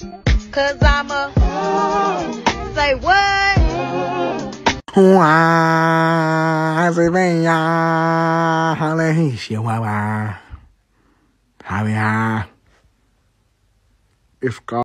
Cause I'm a say what? 哇，随便呀，好嘞，喜欢吧？好呀，If God。